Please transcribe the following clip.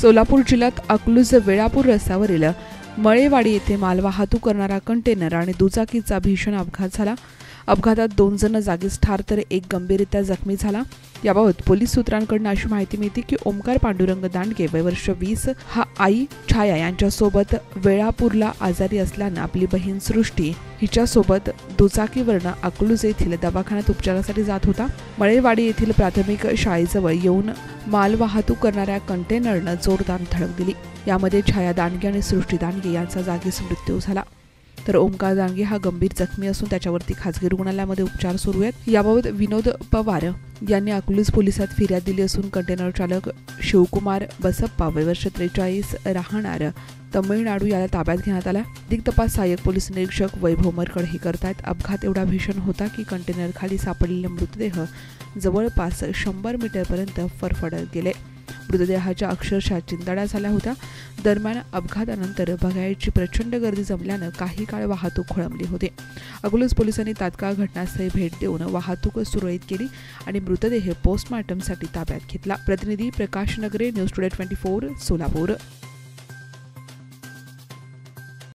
सोलापूर जिल्ह्यात अकलूज वेळापूर रस्त्यावरील मळेवाडी येथे मालवाहतूक करणारा कंटेनर आणि दुचाकीचा भीषण अपघात झाला. अपघातात दोन जण जागीच ठार तर एक गंभीररित्या जखमी झाला. याबाबत पोलीस सूत्रांकडून अशी माहिती मिळते की ओमकार पांडुरंग दांडगे वयवर्ष वीस हा आई छाया यांच्यासोबत वेळापूरला आजारी असल्यानं आपली बहीण सृष्टी हिच्यासोबत दुचाकीवरनं अकलूज येथील दवाखान्यात उपचारासाठी जात होता. मळेवाडी येथील प्राथमिक शाळेजवळ येऊन माल वाहतूक करणाऱ्या कंटेनरनं जोरदार धडक दिली. यामध्ये छाया दांडगे आणि सृष्टी दांडगे यांचा जागीच मृत्यू झाला. तर ओमकार दांडगे हा गंभीर जखमी असून त्याच्यावरती खासगी रुग्णालयामध्ये उपचार सुरू आहेत. याबाबत विनोद पवार यांनी अकलूज पोलिसात फिर्याद दिली असून कंटेनर चालक शिवकुमार बसप्पा वय वर्ष त्रेचाळीस राहणार तमिळनाडू याला ताब्यात घेण्यात आला. अधिक तपास सहाय्यक पोलीस निरीक्षक वैभव मरकड हे करतायत. अपघात एवढा भीषण होता की कंटेनर खाली सापडलेले मृतदेह जवळपास शंभर मीटरपर्यंत फरफडत गेले. मृतदेहाच्या अक्षरशः चिंताड्या झाल्या होत्या. दरम्यान अपघातानंतर बघायची प्रचंड गर्दी जमल्यानं काही काळ वाहतूक खोळंबली होती. अकलूज पोलिसांनी तात्काळ घटनास्थळी भेट देऊन वाहतूक सुरळीत केली आणि मृतदेह पोस्टमार्टमसाठी ताब्यात घेतला. प्रतिनिधी Prakash Nagare news today twenty four Solapur.